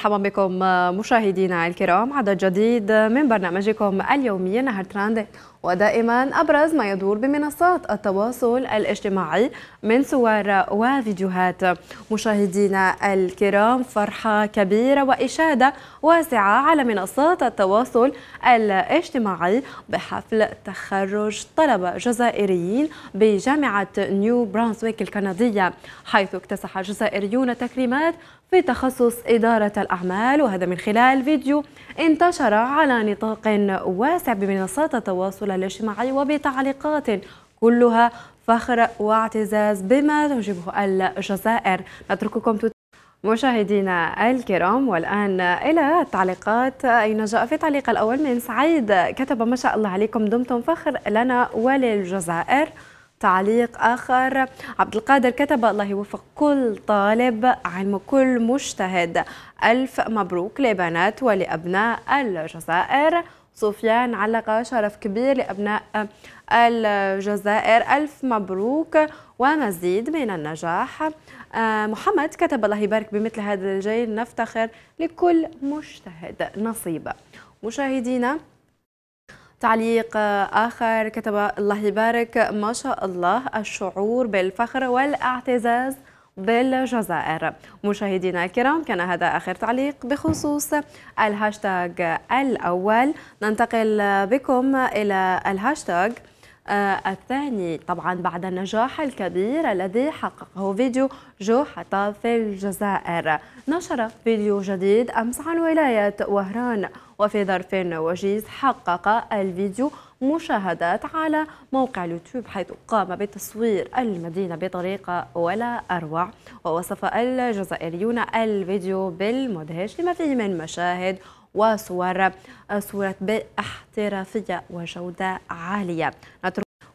مرحبا بكم مشاهدينا الكرام عدد جديد من برنامجكم اليومي نهر تراند ودائما أبرز ما يدور بمنصات التواصل الاجتماعي من صور وفيديوهات. مشاهدينا الكرام فرحة كبيرة وإشادة واسعة على منصات التواصل الاجتماعي بحفل تخرج طلبة جزائريين بجامعة نيو برانسويك الكندية حيث اكتسح الجزائريون تكريمات في تخصص إدارة الأعمال وهذا من خلال فيديو انتشر على نطاق واسع بمنصات التواصل الاجتماعي وبتعليقات كلها فخر واعتزاز بما تنجبه الجزائر. نترككم مشاهدينا الكرام والآن إلى التعليقات أين جاء في التعليق الأول من سعيد كتب ما شاء الله عليكم دمتم فخر لنا وللجزائر. تعليق آخر. عبد القادر كتب الله يوفق كل طالب علم كل مجتهد. ألف مبروك لبنات ولأبناء الجزائر. سفيان علق شرف كبير لأبناء الجزائر. ألف مبروك ومزيد من النجاح. محمد كتب الله يبارك بمثل هذا الجيل نفتخر لكل مجتهد نصيب. مشاهدينا تعليق آخر كتب الله يبارك ما شاء الله الشعور بالفخر والاعتزاز بالجزائر. مشاهدينا الكرام كان هذا آخر تعليق بخصوص الهاشتاج الأول. ننتقل بكم إلى الهاشتاج الثاني طبعا بعد النجاح الكبير الذي حققه فيديو جو حطاب في الجزائر. نشر فيديو جديد أمس عن ولاية وهران وفي ظرف وجيز حقق الفيديو مشاهدات على موقع اليوتيوب حيث قام بتصوير المدينة بطريقة ولا أروع. ووصف الجزائريون الفيديو بالمدهش لما فيه من مشاهد وصور. صورت باحترافية وجودة عالية.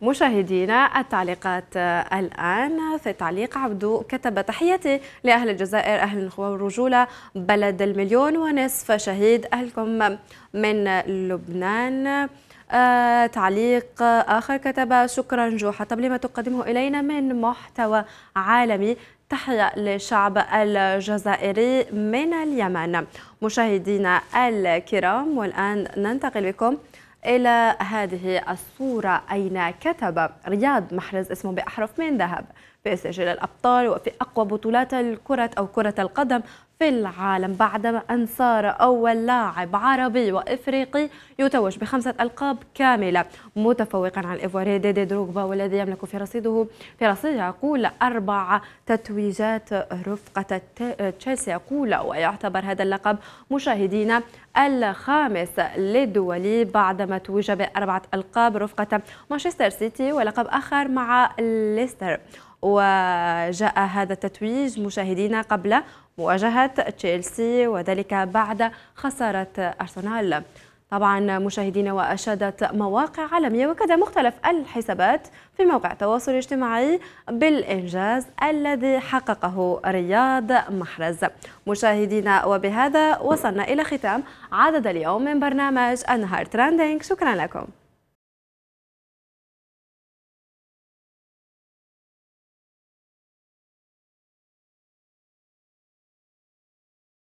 مشاهدينا التعليقات الآن في تعليق عبدو كتب تحياتي لأهل الجزائر أهل النخوة والرجولة بلد المليون ونصف شهيد أهلكم من لبنان. آه تعليق آخر كتب شكرا جوحة طب لما تقدمه إلينا من محتوى عالمي تحية للشعب الجزائري من اليمن. مشاهدينا الكرام والآن ننتقل بكم إلى هذه الصورة أين كتب رياض محرز اسمه بأحرف من ذهب. في سجل الأبطال وفي أقوى بطولات الكرة أو كرة القدم في العالم بعدما أن صار أول لاعب عربي وإفريقي يتوج بخمسة ألقاب كاملة. متفوقا على الإيفواري ديدي دروغبا والذي يملك في رصيده في رصيده يقول أربع تتويجات رفقة تشيلسي يقول ويعتبر هذا اللقب مشاهدينا الخامس للدولي بعدما توج بأربعة ألقاب رفقة مانشستر سيتي ولقب آخر مع ليستر. وجاء هذا التتويج مشاهدينا قبل مواجهة تشيلسي وذلك بعد خسارة أرسنال. طبعا مشاهدينا وأشادت مواقع عالمية وكذا مختلف الحسابات في موقع التواصل الاجتماعي بالإنجاز الذي حققه رياض محرز. مشاهدينا وبهذا وصلنا إلى ختام عدد اليوم من برنامج النهار ترندينج شكرا لكم.